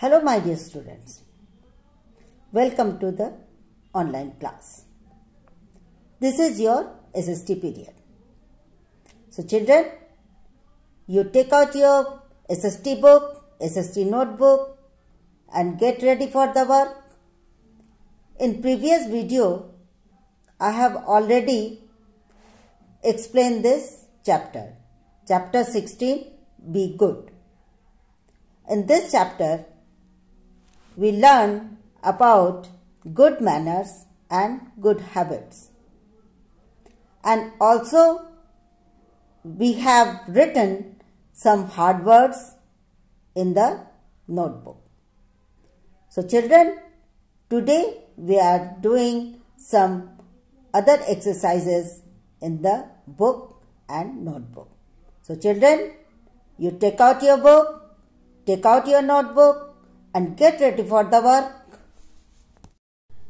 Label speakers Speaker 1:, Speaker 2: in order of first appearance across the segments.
Speaker 1: Hello, my dear students. Welcome to the online class. This is your SST period. So, children, you take out your SST book, SST notebook, and get ready for the work. In previous video, I have already explained this chapter. Chapter 16, Be Good. In this chapter, we learn about good manners and good habits. And also, we have written some hard words in the notebook. So, children, today we are doing some other exercises in the book and notebook. So, children, you take out your book, take out your notebook, and get ready for the work.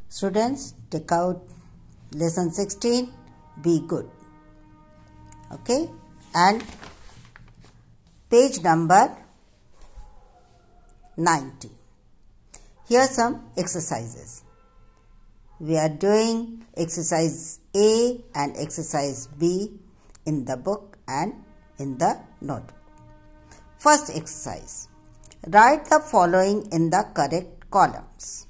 Speaker 1: Students, take out lesson 16 Be Good. Okay, and page number 90. Here are some exercises. We are doing exercise A and exercise B in the book and in the notebook. First exercise. Write the following in the correct columns.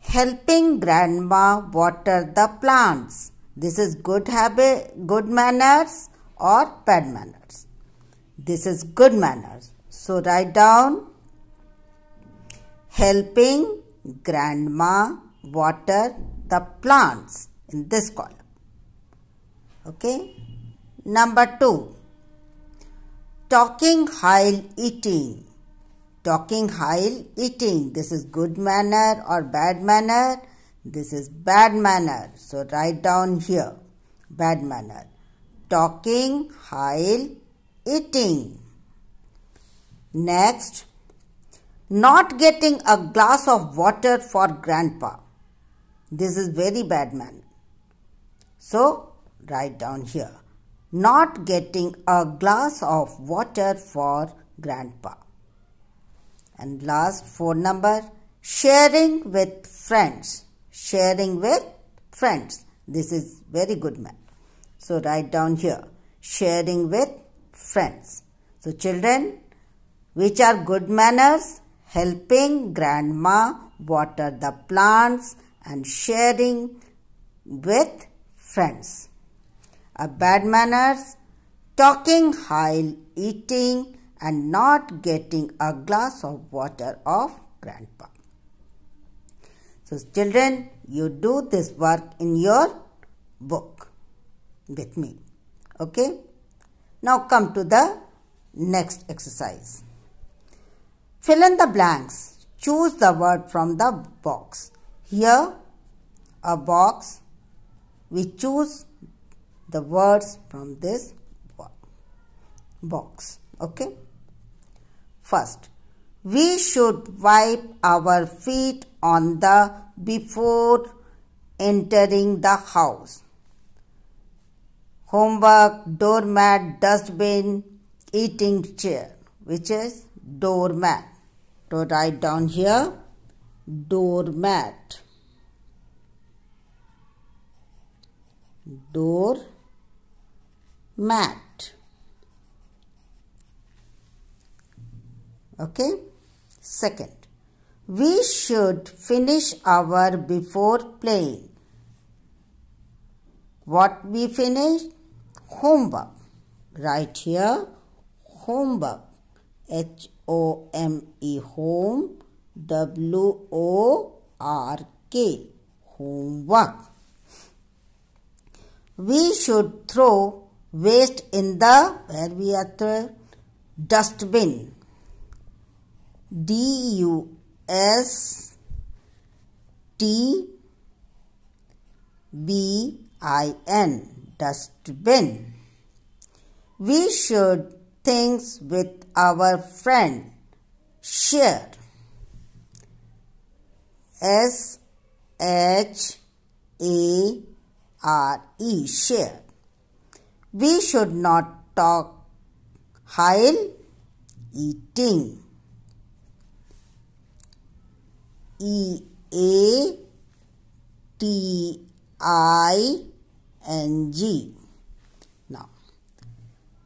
Speaker 1: Helping grandma water the plants. This is good habit, good manners or bad manners. This is good manners. So write down helping grandma water the plants in this column. Okay. Number two, talking while eating. Talking while eating. This is good manner or bad manner. This is bad manner. So write down here. Bad manner. Talking while eating. Next, not getting a glass of water for grandpa. This is very bad manner. So write down here. Not getting a glass of water for grandpa. And last four number sharing with friends. Sharing with friends. This is very good man. So write down here. Sharing with friends. So children, which are good manners? Helping grandma water the plants and sharing with friends. A bad manners, talking while eating and not getting a glass of water of grandpa. So children, you do this work in your book with me. Okay. Now come to the next exercise. Fill in the blanks. Choose the word from the box. Here a box. We choose the words from this box. Okay. First, we should wipe our feet on the before entering the house. Homework, doormat, dustbin, eating chair, which is doormat. So write down here doormat. Door mat. Okay. Second, we should finish our before playing. What we finish? Homework. Right here, homework. H O M E home. W O R K. Homework. We should throw waste in the where we are the dustbin. D U S T B I N dustbin. We should things with our friend share. S H A R E share. We should not talk while eating. E A T I N G. Now,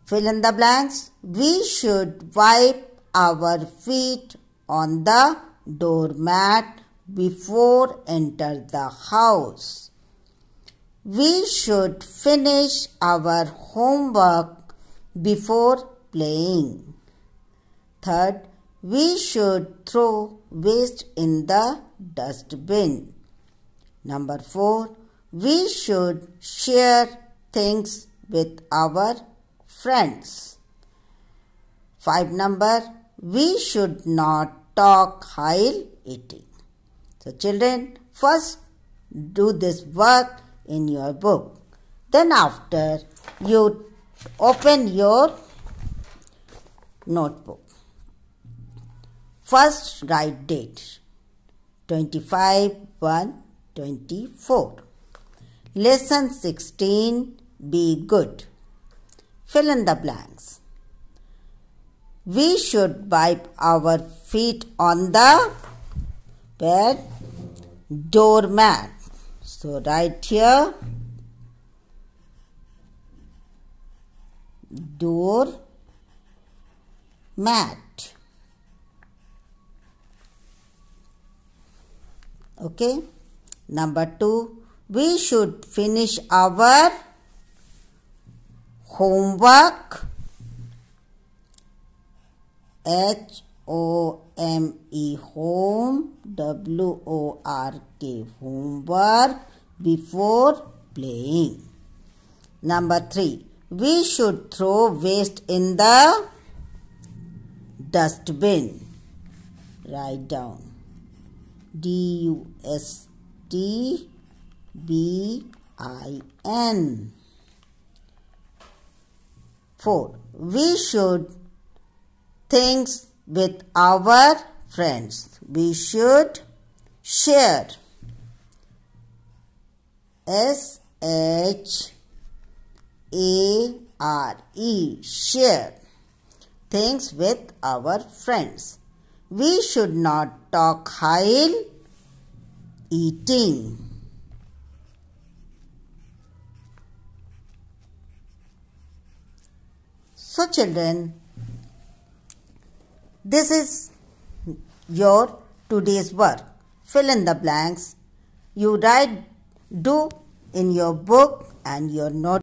Speaker 1: fill in the blanks. We should wipe our feet on the doormat before enter the house. We should finish our homework before playing. Third, we should throw waste in the dustbin. Number 4. We should share things with our friends. 5 number. We should not talk while eating. So children, first do this work in your book. Then after you open your notebook. First write date 25 1 24. Lesson 16 Be good. Fill in the blanks. We should wipe our feet on the bed doormat. So right here door mat. Okay. Number two, we should finish our homework. H O M E home W O R K homework before playing. Number three, we should throw waste in the dustbin. Write down D U S T B I N. 4. We should things with our friends. We should share. S H A R E. Share things with our friends. We should not talk while eating. So, children, this is your today's work. Fill in the blanks. You write, do in your book and your note.